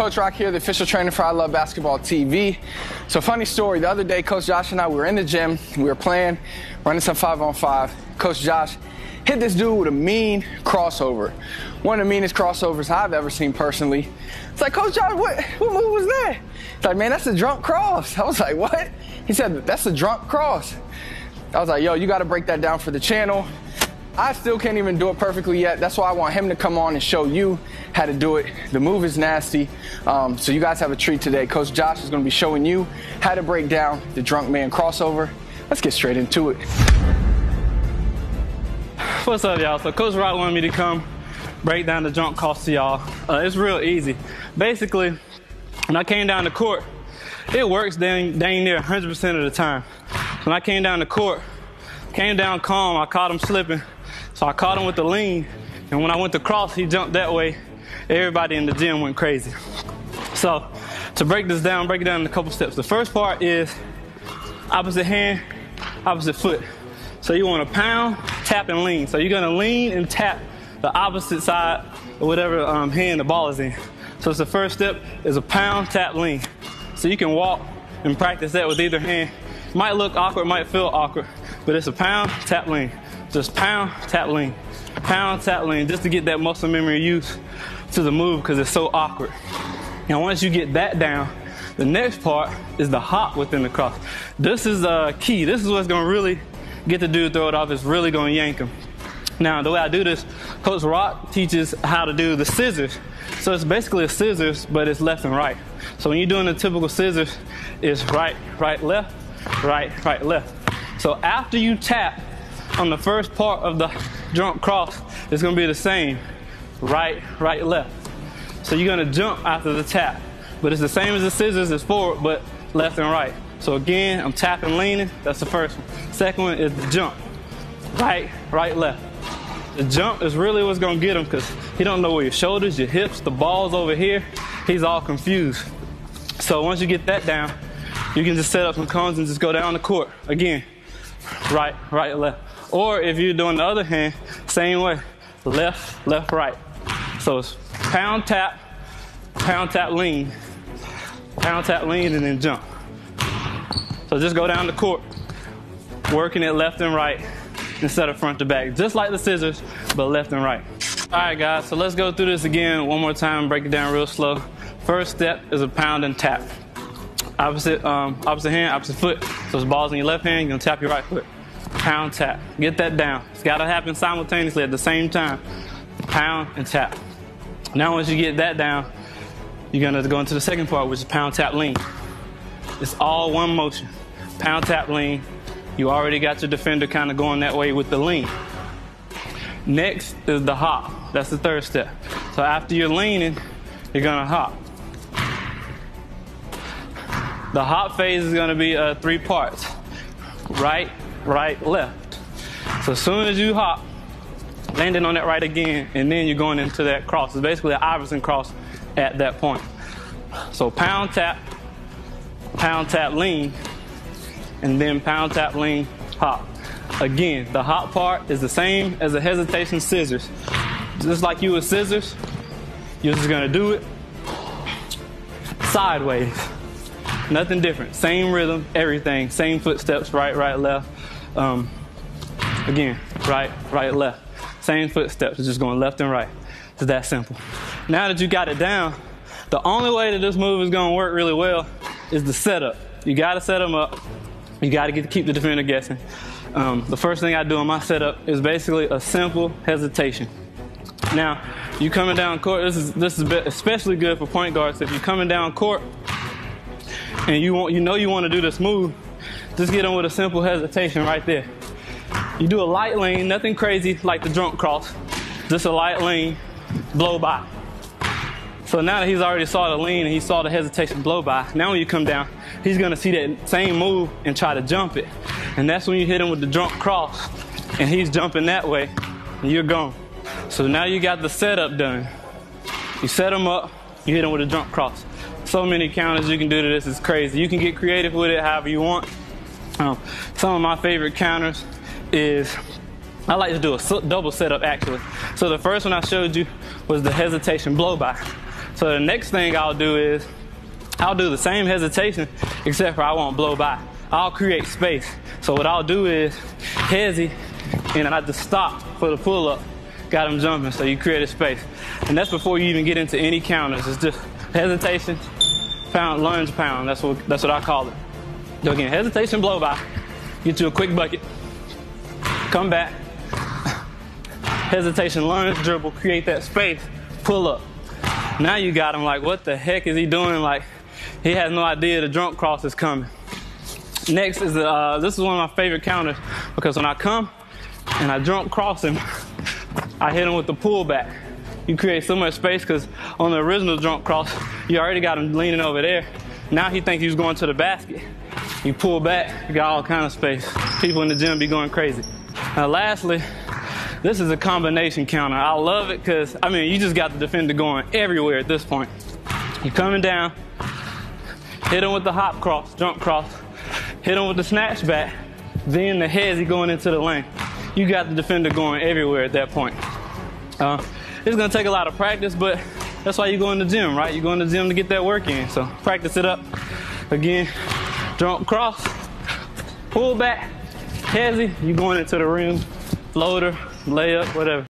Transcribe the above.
Coach Rock here, the official trainer for I Love Basketball TV. So, funny story. The other day, Coach Josh and I we were in the gym. We were playing, running some five on five. Coach Josh hit this dude with a mean crossover. One of the meanest crossovers I've ever seen personally. It's like, Coach Josh, what, what move was that? It's like, man, that's a drunk cross. I was like, what? He said, that's a drunk cross. I was like, yo, you got to break that down for the channel. I still can't even do it perfectly yet. That's why I want him to come on and show you how to do it. The move is nasty. Um, so you guys have a treat today. Coach Josh is going to be showing you how to break down the drunk man crossover. Let's get straight into it. What's up, y'all? So Coach Rock wanted me to come break down the drunk cross to y'all. Uh, it's real easy. Basically, when I came down the court, it works dang, dang near 100% of the time. When I came down the court, came down calm, I caught him slipping. So I caught him with the lean, and when I went to cross, he jumped that way. Everybody in the gym went crazy. So to break this down, break it down in a couple steps. The first part is opposite hand, opposite foot. So you want to pound, tap, and lean. So you're gonna lean and tap the opposite side or whatever um, hand the ball is in. So it's the first step is a pound, tap, lean. So you can walk and practice that with either hand. Might look awkward, might feel awkward, but it's a pound, tap, lean. Just pound, tap, lean. Pound, tap, lean, just to get that muscle memory use to the move because it's so awkward. And once you get that down, the next part is the hop within the cross. This is uh, key. This is what's going to really get the dude throw it off. It's really going to yank him. Now, the way I do this, Coach Rock teaches how to do the scissors. So it's basically a scissors, but it's left and right. So when you're doing the typical scissors, it's right, right, left, right, right, left. So after you tap, on the first part of the jump cross is to be the same right, right, left. So you're to jump after the tap. But it's the same as the scissors, it's forward, but left and right. So again, I'm tapping, leaning. That's the first one. Second one is the jump. Right, right, left. The jump is really what's to get him because he don't know where your shoulders, your hips, the ball's over here. He's all confused. So once you get that down, you can just set up some cones and just go down the court. Again, right, right, left. Or if you're doing the other hand, same way, left, left, right. So it's pound, tap, pound, tap, lean, pound, tap, lean, and then jump. So just go down the court, working it left and right instead of front to back, just like the scissors, but left and right. All right, guys, so let's go through this again one more time, break it down real slow. First step is a pound and tap. Opposite, um, opposite hand, opposite foot. So it's balls in your left hand, you're gonna tap your right foot pound, tap. Get that down. It's got to happen simultaneously at the same time. Pound and tap. Now, once you get that down, you're going to go into the second part, which is pound, tap, lean. It's all one motion. Pound, tap, lean. You already got your defender kind of going that way with the lean. Next is the hop. That's the third step. So after you're leaning, you're going to hop. The hop phase is going to be uh, three parts right, right, left. So as soon as you hop, landing on that right again, and then you're going into that cross. It's basically an Iverson cross at that point. So pound tap, pound tap lean, and then pound tap lean hop. Again, the hop part is the same as the hesitation scissors. Just like you with scissors, you're just gonna do it sideways. Nothing different. Same rhythm, everything. Same footsteps, right, right, left. Um, again, right, right, left. Same footsteps, it's just going left and right. It's that simple. Now that you got it down, the only way that this move is going to work really well is the setup. You got to set them up. You got to keep the defender guessing. Um, the first thing I do in my setup is basically a simple hesitation. Now, you coming down court. This is this is especially good for point guards. If you're coming down court and you want you know you want to do this move, just get in with a simple hesitation right there. You do a light lean, nothing crazy like the drunk cross, just a light lean, blow by. So now that he's already saw the lean and he saw the hesitation blow by, now when you come down, he's gonna see that same move and try to jump it. And that's when you hit him with the drunk cross and he's jumping that way and you're gone. So now you got the setup done. You set him up, you hit him with a drunk cross. So many counters you can do to this, it's crazy. You can get creative with it however you want. Um, some of my favorite counters is I like to do a double setup actually. So the first one I showed you was the hesitation blow by. So the next thing I'll do is I'll do the same hesitation, except for I won't blow by. I'll create space. So what I'll do is hezi, and I just stop for the pull up. Got him jumping, so you create a space. And that's before you even get into any counters. It's just hesitation, pound, lunge, pound. That's what that's what I call it. So again, hesitation, blow by. Get you a quick bucket. Come back. Hesitation, lunge, dribble, create that space, pull up. Now you got him like, what the heck is he doing? Like, he has no idea the drunk cross is coming. Next is, uh, this is one of my favorite counters because when I come and I drunk cross him, I hit him with the pullback. You create so much space because on the original drunk cross, you already got him leaning over there. Now he thinks he's going to the basket. You pull back, you got all kind of space. People in the gym be going crazy. Now lastly, this is a combination counter. I love it because, I mean, you just got the defender going everywhere at this point. You're coming down, hit him with the hop cross, jump cross, hit him with the snatch back, then the hezi going into the lane. You got the defender going everywhere at that point. Uh, it's gonna take a lot of practice, but that's why you go in the gym, right? You go in the gym to get that work in. So practice it up. Again, jump cross, pull back, hezi, you going into the rim, floater, layup, whatever.